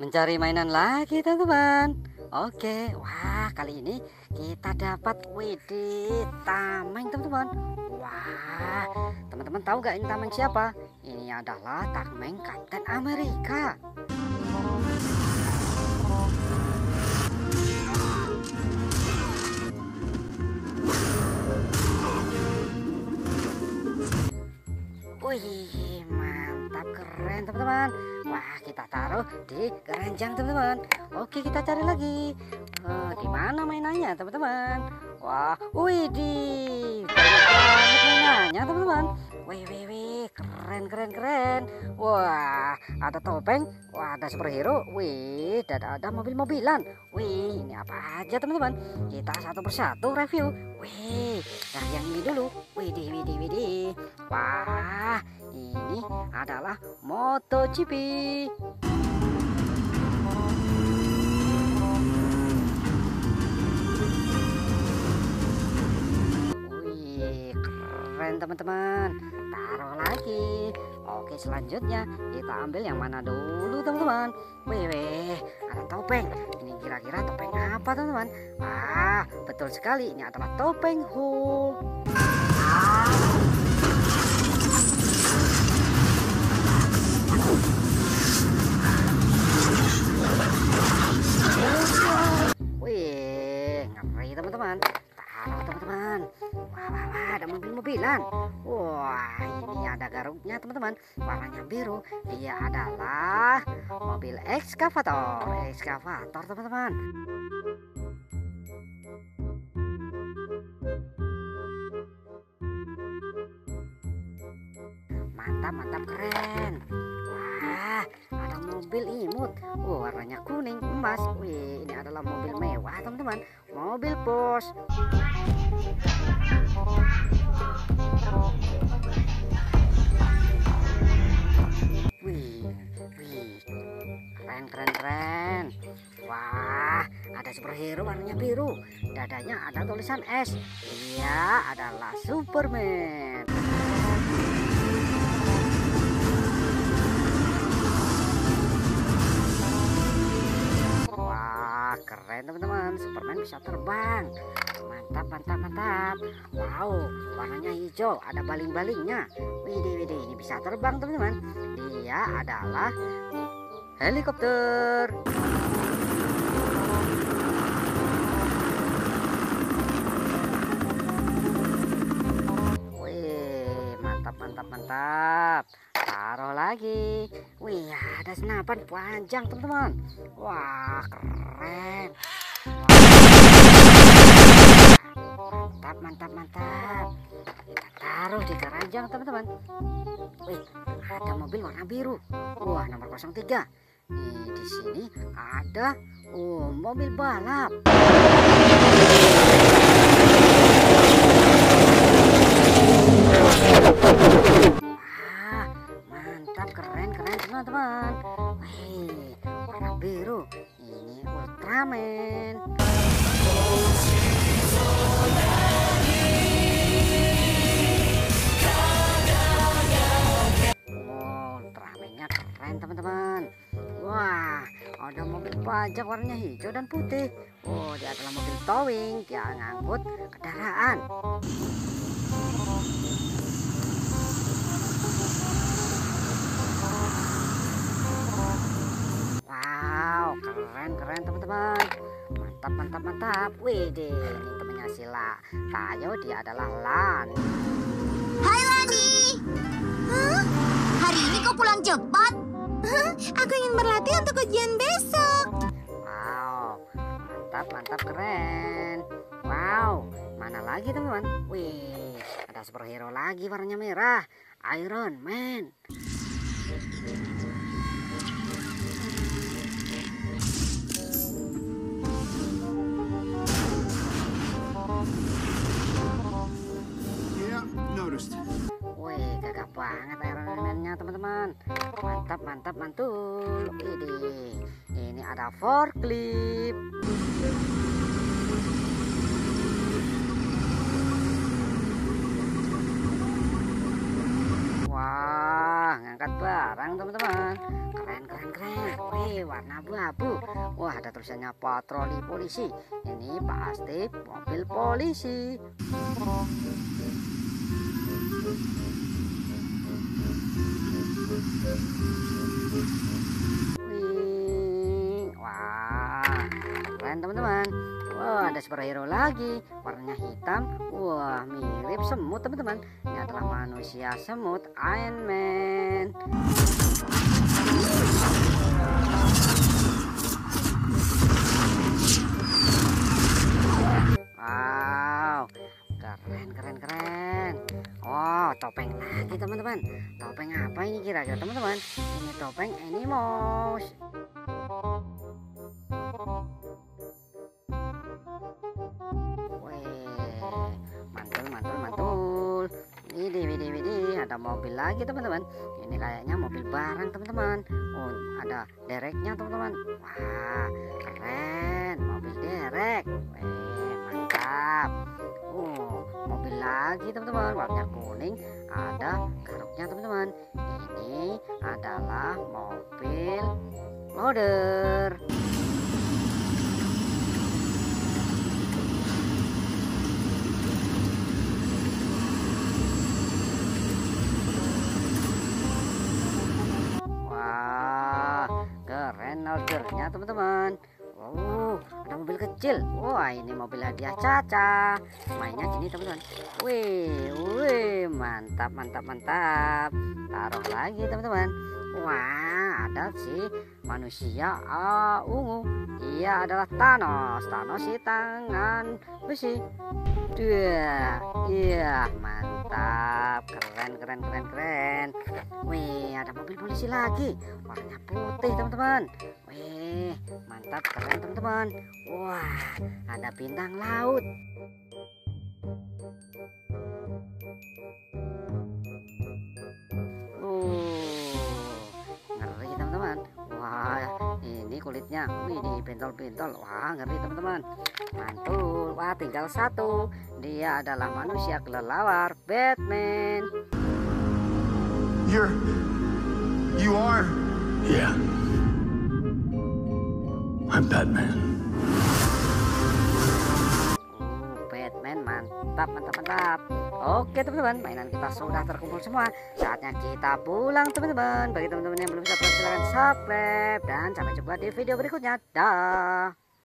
mencari mainan lagi teman-teman. Oke wah kali ini kita dapat WD tameng teman-teman. Wah teman-teman tahu gak ini tameng siapa? Ini adalah tameng Kapten Amerika. Wih mantap keren teman-teman Wah kita taruh di keranjang teman-teman. Oke kita cari lagi. Uh, Di mainannya teman-teman? Wah wih di mainannya teman-teman. Wih wih wih keren keren keren. Wah ada topeng Wah ada superhero Wih dan ada mobil-mobilan. Wih ini apa aja teman-teman? Kita satu persatu review. Wih nah yang ini dulu. Widih widih widih Wah ini adalah MotoGP. Wih keren teman-teman. Taruh lagi. Oke selanjutnya kita ambil yang mana dulu teman-teman? Wih wih ada topeng. Ini kira-kira topeng apa teman-teman? Ah betul sekali. Ini adalah topeng Hulk. Wih teman-teman. Teman-teman. Wah wah wah ada mobil-mobilan. Wah ini ada garuknya teman-teman. Warnanya biru. Dia adalah mobil ekskavator. Ekskavator teman-teman. Mantap mantap keren mobil imut Wah warnanya kuning emas Wih ini adalah mobil mewah teman-teman Mobil bos Wih, wih, keren, keren. Wah, ada superhero warnanya biru. Dadanya ada tulisan S. Dia adalah Superman. Keren teman-teman. Superman bisa terbang. Mantap, mantap, mantap. Wow, warnanya hijau, ada baling-balingnya. Widih, widih, ini bisa terbang teman-teman. Dia adalah helikopter. Wih, mantap, mantap, mantap. Taruh lagi. Wih, ada senapan panjang teman-teman. Wah, keren. Mantap, mantap, mantap. Kita taruh di keranjang teman-teman. Wih, ada mobil warna biru. Wah, nomor 03. Nih, di sini ada oh, mobil balap. Pajak warnanya hijau dan putih. Oh, dia adalah mobil towing. Dia ngangkut kendaraan. Wow, keren keren teman-teman. Mantap mantap mantap. Wih deh, ini temennya Sila. Tayo dia adalah Lan. Hai Lani. Hah? Hari ini kau pulang cepat? Aku ingin berlatih untuk ujian besok. Wow, mantap mantap keren. Wow, mana lagi teman-teman? Wih, ada superhero lagi warnanya merah. Iron Man. Yeah, noticed. Wih, gagah banget ada forklift. Wah, ngangkat barang teman-teman. Keren keren keren wih warna abu-abu wah ada tulisannya patroli polisi ini pasti mobil polisi keren teman-teman? Wah ada superhero lagi. Warnanya hitam. Wah mirip semut teman-teman. Ini adalah manusia semut Iron Man. Wow keren keren keren. Oh topeng lagi teman-teman. Topeng apa ini kira-kira teman-teman? Ini topeng Animos ada mobil lagi teman-teman. Ini kayaknya mobil barang teman-teman. Oh, ada dereknya teman-teman. Wah, keren, mobil derek. Wih, mantap. Oh, mobil lagi teman-teman, warnanya kuning. Ada garuknya teman-teman. Ini adalah mobil loader. Wah, keren ordernya teman-teman. Oh, ada mobil kecil. Wah, ini mobil hadiah Caca. Mainnya gini teman-teman. Wih, wih, mantap, mantap, mantap. Taruh lagi teman-teman. Wah, ada si manusia ah, ungu. Ia adalah Thanos. Thanos si tangan besi. Dia, iya, mantap. Keren, keren, keren, keren. Wih, ada mobil polisi lagi. Warnanya putih, teman-teman. Wih, mantap, keren, teman-teman. Wah, ada bintang laut. Kulitnya. Wih, di bentol-bentol. Wah, ngeri, teman-teman. Mantul. Wah, tinggal satu. Dia adalah manusia kelelawar, Batman. You're. You are. Yeah. I'm Batman. Uh, Batman mantap mantap mantap Oke teman-teman mainan kita sudah terkumpul semua. Saatnya kita pulang teman-teman. Bagi teman-teman yang belum subscribe silahkan subscribe. Dan sampai jumpa di video berikutnya. Dah